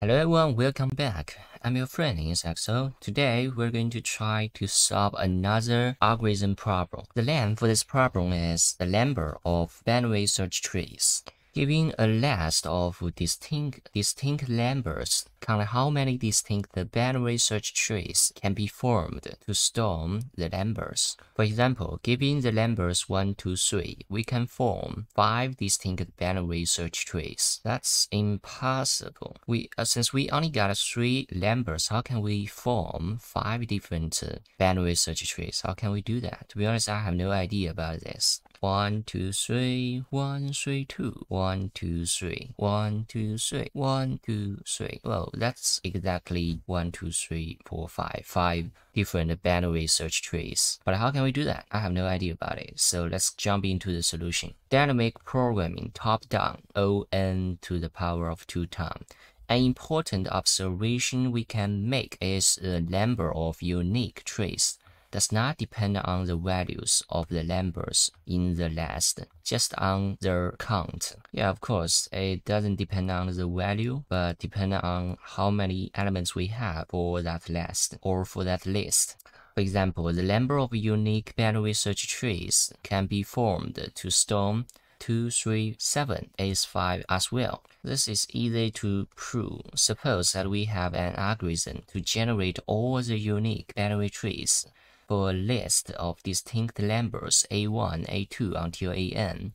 Hello everyone, welcome back. I'm your friend yingshaoxo. Today we're going to try to solve another algorithm problem. The length for this problem is the number of binary search trees. Given a list of distinct distinct numbers, count how many distinct binary search trees can be formed to store the numbers. For example, given the numbers 1, 2, 3, we can form 5 distinct binary search trees. That's impossible. We uh, Since we only got 3 numbers, how can we form 5 different uh, binary search trees? How can we do that? To be honest, I have no idea about this. One, two, three, one, three, two, one, two, three, one, two, three, one, two, three. Well, that's exactly one, two, three, four, five, five different binary search trees. But how can we do that? I have no idea about it. So let's jump into the solution. Dynamic programming top-down, O-n to the power of 2 time. An important observation we can make is the number of unique trees does not depend on the values of the numbers in the list, just on their count. Yeah, of course, it doesn't depend on the value, but depend on how many elements we have for that list or for that list. For example, the number of unique binary search trees can be formed to store 2, 3, 7 is 5 as well. This is easy to prove. Suppose that we have an algorithm to generate all the unique binary trees for a list of distinct numbers a1, a2 until an.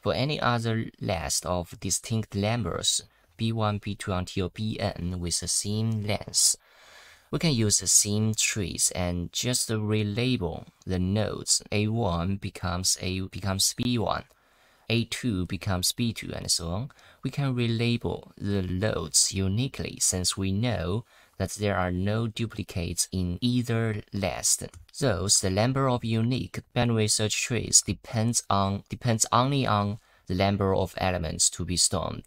For any other list of distinct numbers b1, b2 until bn with the same length, we can use the same trees and just relabel the nodes. A1 becomes A becomes B1, A2 becomes B2, and so on. We can relabel the nodes uniquely since we know that there are no duplicates in either list. Thus, the number of unique binary search trees depends on depends only on the number of elements to be stored.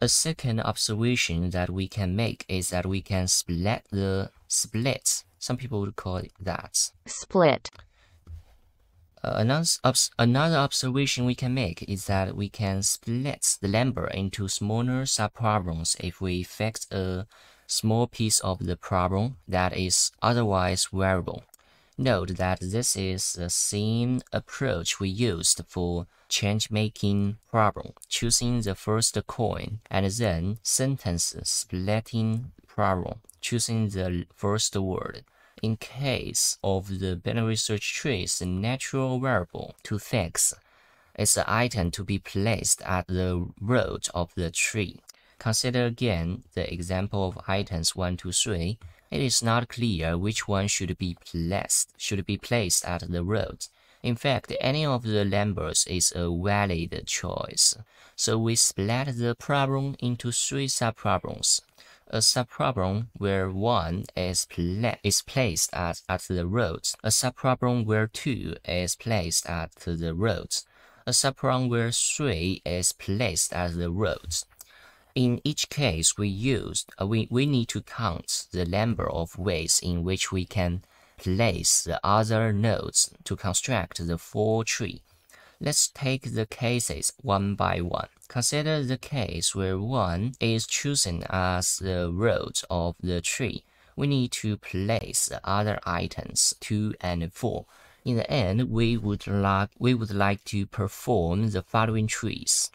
A second observation that we can make is that we can split the split. Some people would call it that. Split. Uh, another, obs another observation we can make is that we can split the number into smaller subproblems if we fix a small piece of the problem that is otherwise variable. Note that this is the same approach we used for change-making problem, choosing the first coin, and then sentence splitting problem, choosing the first word. In case of the binary search tree, the natural variable to fix is the item to be placed at the root of the tree. Consider again the example of items 1 to 3. It is not clear which one should be placed, should be placed at the root. In fact, any of the numbers is a valid choice. So we split the problem into three subproblems. A subproblem where 1 is, pla is placed at, at the root, a subproblem where 2 is placed at the root, a subproblem where 3 is placed at the root. In each case we use uh, we, we need to count the number of ways in which we can place the other nodes to construct the full tree. Let's take the cases one by one. Consider the case where 1 is chosen as the root of the tree. We need to place the other items 2 and 4. In the end, we would like, we would like to perform the following trees.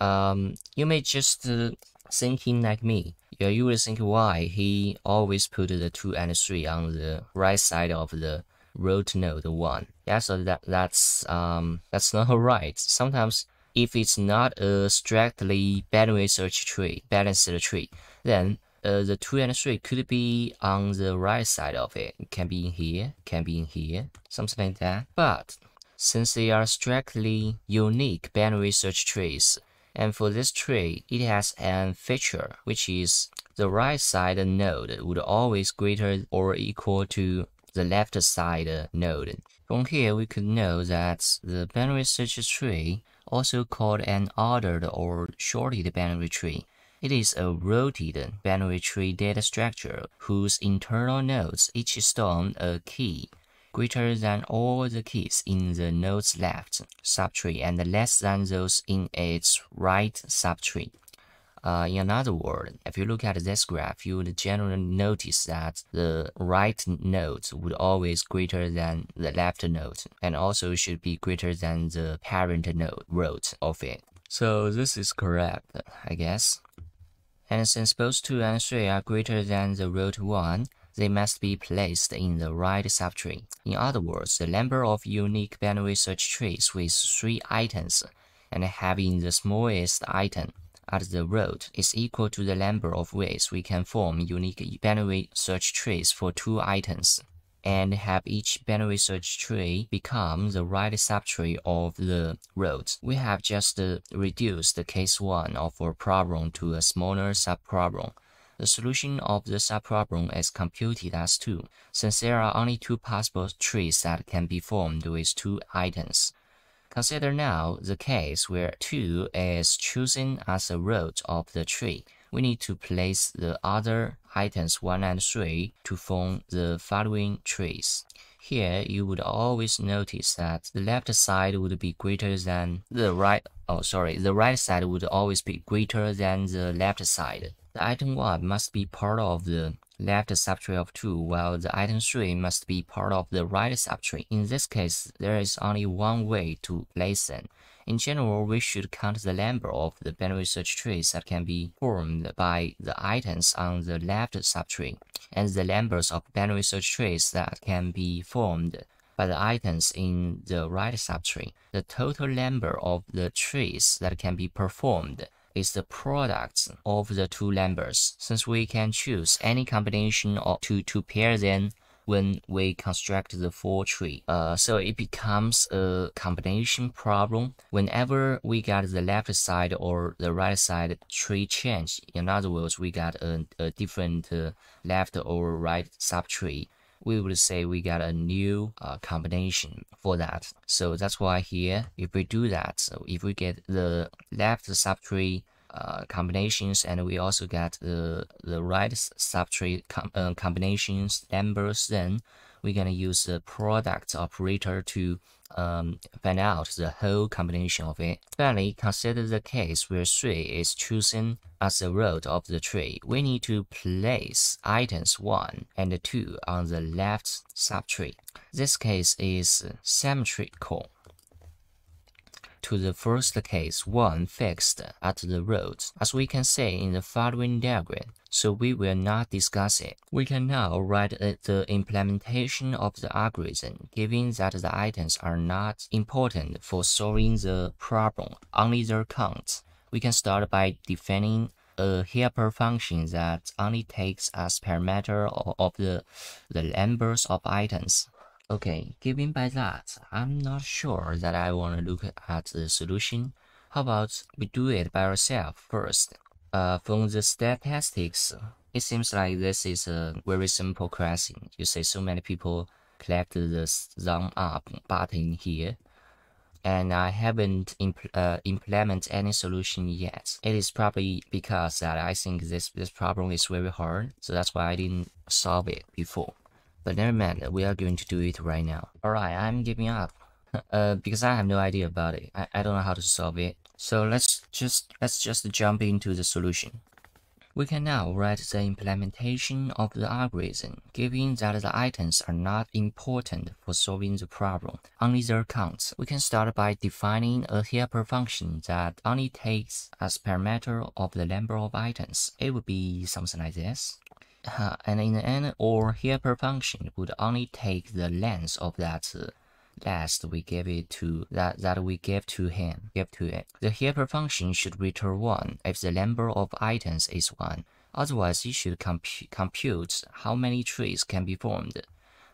Um, you may just uh, thinking like me. Yeah, you will think why he always put the two and three on the right side of the root node one. Yeah, so that that's um that's not right. Sometimes if it's not a strictly binary search tree, balanced tree, then uh, the 2 and 3 could be on the right side of it. it. Can be in here, can be in here, something like that. But since they are strictly unique binary search trees, and for this tree, it has an feature, which is the right side node would always greater or equal to the left side node. From here, we could know that the binary search tree, also called an ordered or sorted binary tree, it is a rooted binary tree data structure whose internal nodes each store a key greater than all the keys in the node's left subtree and less than those in its right subtree. Uh, in another word, if you look at this graph, you would generally notice that the right node would always greater than the left node, and also should be greater than the parent node root of it. So this is correct, I guess. And since both 2 and 3 are greater than the root 1, they must be placed in the right subtree. In other words, the number of unique binary search trees with 3 items and having the smallest item at the root is equal to the number of ways we can form unique binary search trees for two items and have each binary search tree become the right subtree of the root. We have just reduced the case 1 of our problem to a smaller subproblem. The solution of the subproblem is computed as 2, since there are only two possible trees that can be formed with two items. Consider now the case where 2 is chosen as a root of the tree. We need to place the other items 1 and 3 to form the following trees. Here, you would always notice that the left side would be greater than the right, oh sorry, the right side would always be greater than the left side. The item 1 must be part of the left subtree of 2, while the item 3 must be part of the right subtree. In this case, there is only one way to place them. In general, we should count the number of the binary search trees that can be formed by the items on the left subtree, and the numbers of binary search trees that can be formed by the items in the right subtree. The total number of the trees that can be performed is the product of the two numbers, since we can choose any combination of two to pair them when we construct the full tree. Uh, so it becomes a combination problem whenever we got the left side or the right side tree change. In other words, we got a, a different uh, left or right subtree we would say we got a new uh, combination for that. So that's why here, if we do that, so if we get the left subtree uh, combinations and we also get the, the right subtree com uh, combinations numbers, then we're going to use the product operator to um, find out the whole combination of it. Finally, consider the case where 3 is chosen as the root of the tree. We need to place items 1 and 2 on the left subtree. This case is symmetrical to the first case 1 fixed at the root, as we can see in the following diagram, so we will not discuss it. We can now write the implementation of the algorithm, given that the items are not important for solving the problem, only their count. We can start by defining a helper function that only takes as parameter of the, the numbers of items. Okay, given by that, I'm not sure that I want to look at the solution. How about we do it by ourselves first? Uh, from the statistics, it seems like this is a very simple question. You say so many people clicked the thumb up button here, and I haven't impl uh, implement any solution yet. It is probably because that I think this this problem is very hard, so that's why I didn't solve it before. But never mind, we are going to do it right now. Alright, I'm giving up. uh, because I have no idea about it. I, I don't know how to solve it. So let's just let's just jump into the solution. We can now write the implementation of the algorithm, given that the items are not important for solving the problem, only their counts. We can start by defining a helper function that only takes as parameter of the number of items. It would be something like this. And in the end, our helper function would only take the length of that uh, last we give it to that that we give to him give to it. The helper function should return one if the number of items is one. Otherwise, it should comp compute how many trees can be formed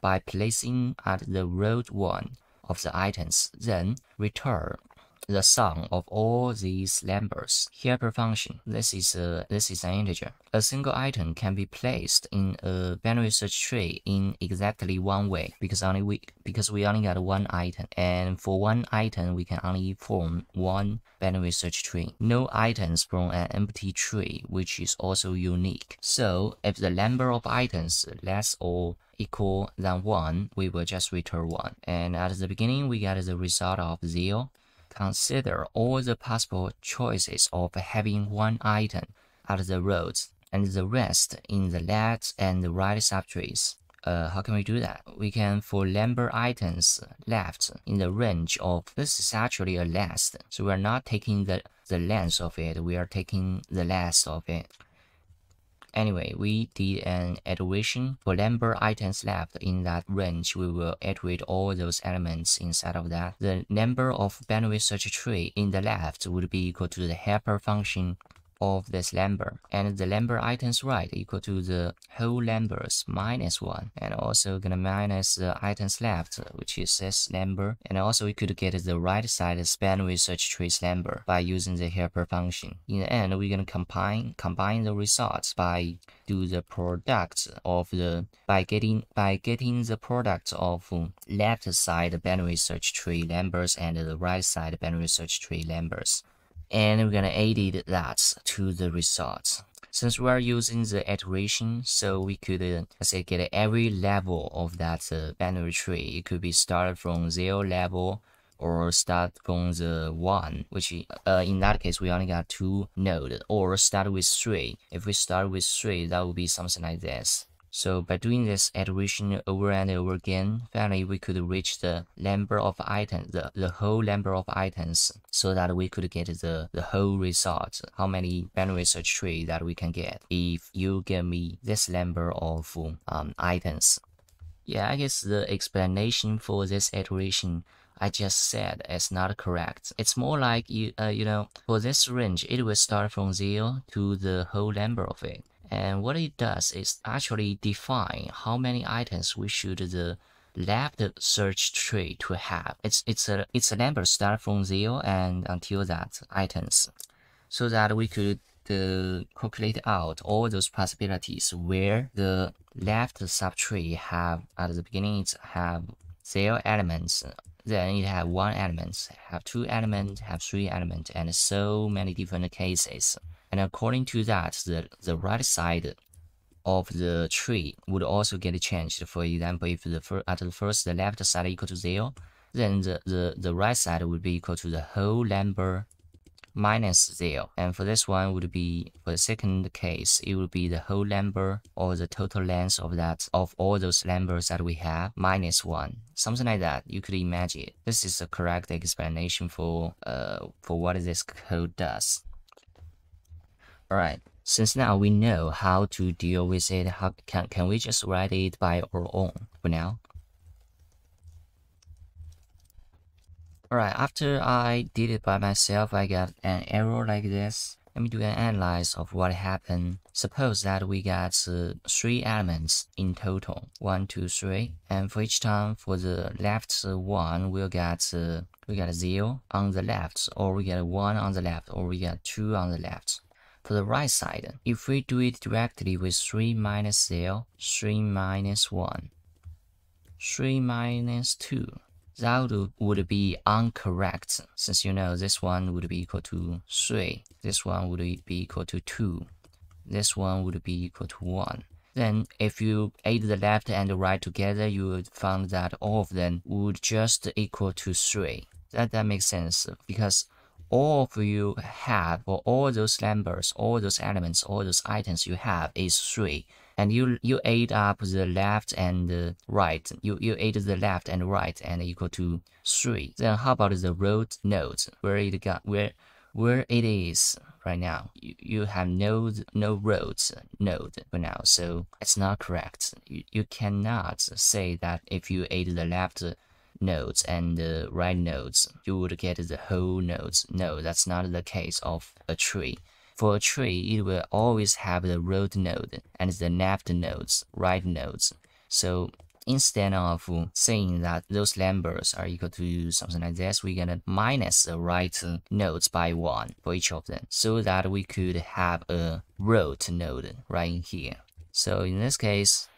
by placing at the root one of the items, then return the sum of all these numbers. Helper function. This is a this is an integer. A single item can be placed in a binary search tree in exactly one way because only we because we only got one item, and for one item we can only form one binary search tree. No items from an empty tree, which is also unique. So if the number of items less or equal than 1, we will just return 1. And at the beginning, we get the result of 0. Consider all the possible choices of having one item at the rows, and the rest in the left and the right subtrees. Uh, how can we do that? We can for number items left in the range of this is actually a last. So we're not taking the, the length of it, we are taking the last of it. Anyway, we did an iteration for number items left in that range. We will iterate all those elements inside of that. The number of binary search tree in the left would be equal to the helper function of this number and the number items right equal to the whole numbers minus 1 and also gonna minus the items left which is this number and also we could get the right side span with search trees number by using the helper function. In the end we're gonna combine combine the results by do the product of the by getting by getting the product of left side binary search tree numbers and the right side binary search tree numbers and we're gonna add that to the results. Since we are using the iteration, so we could, uh, say, get every level of that uh, binary tree. It could be started from zero level or start from the one, which uh, in that case, we only got two nodes, or start with three. If we start with three, that would be something like this. So by doing this iteration over and over again, finally we could reach the number of items, the, the whole number of items, so that we could get the, the whole result, how many binary search tree that we can get if you give me this number of um, items. Yeah, I guess the explanation for this iteration I just said is not correct. It's more like you, uh, you know, for this range, it will start from zero to the whole number of it. And what it does is actually define how many items we should the left search tree to have. It's it's a it's a number start from zero and until that items, so that we could uh, calculate out all those possibilities where the left subtree have at the beginning it have zero elements, then it have one element, have two elements, have three elements, and so many different cases. And according to that, the, the right side of the tree would also get changed. For example, if the at the first the left side equal to zero, then the, the, the right side would be equal to the whole number minus zero. And for this one would be for the second case, it would be the whole number or the total length of that of all those numbers that we have minus one. Something like that. You could imagine. This is the correct explanation for uh for what this code does. Alright, since now we know how to deal with it, how can, can we just write it by our own for now? Alright, after I did it by myself, I got an error like this. Let me do an analyze of what happened. Suppose that we got uh, three elements in total, one, two, three, and for each time for the left one, we'll get uh, we got zero on the left, or we get one on the left, or we get two on the left. For the right side, if we do it directly with 3 minus 0, 3 minus 1, 3 minus 2, that would be incorrect, since you know this one would be equal to 3, this one would be equal to 2, this one would be equal to 1. Then if you add the left and the right together, you would find that all of them would just equal to 3. That, that makes sense, because all of you have for all those numbers, all those elements, all those items you have is three. And you you add up the left and the right. You you add the left and right and equal to three. Then how about the root nodes where it got where where it is right now? You you have no no root node for now, so it's not correct. You you cannot say that if you add the left nodes and the right nodes, you would get the whole nodes. No, that's not the case of a tree. For a tree, it will always have the root node and the left nodes, right nodes. So instead of saying that those numbers are equal to something like this, we're gonna minus the right nodes by one for each of them, so that we could have a root node right here. So in this case,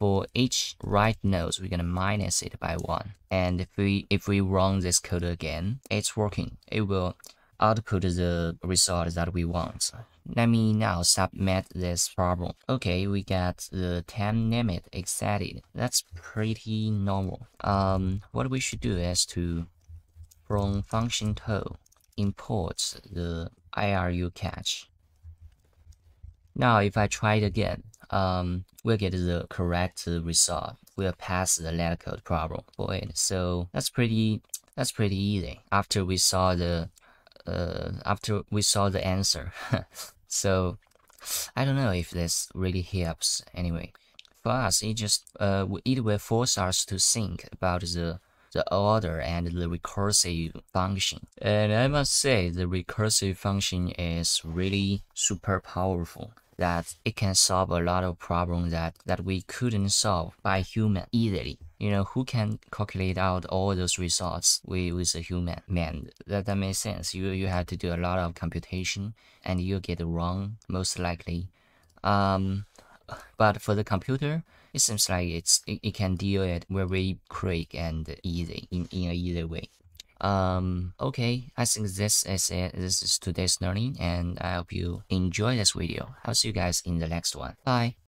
for each right node, we're gonna minus it by one. And if we if we run this code again, it's working. It will output the result that we want. Let me now submit this problem. Okay, we got the time limit exceeded. That's pretty normal. Um, what we should do is to, from functools, import the LRU cache. Now, if I try it again, um, we'll get the correct result. We'll pass the LeetCode problem for it. So that's pretty that's pretty easy. After we saw the uh, after we saw the answer. so I don't know if this really helps anyway. For us, it just uh, it will force us to think about the the order and the recursive function. And I must say the recursive function is really super powerful that it can solve a lot of problems that, that we couldn't solve by human easily. You know, who can calculate out all those results with, with a human? Man, that, that makes sense. You, you have to do a lot of computation and you get it wrong, most likely. Um, but for the computer, it seems like it's it, it can deal it very quick and easy in, in a easy way. Um, okay, I think this is it. This is today's learning and I hope you enjoy this video. I'll see you guys in the next one. Bye.